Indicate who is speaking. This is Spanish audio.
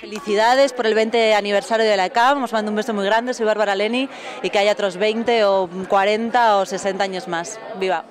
Speaker 1: Felicidades por el 20 aniversario de la CAM, os mando un beso muy grande, soy Bárbara Leni y que haya otros 20 o 40 o 60 años más. ¡Viva!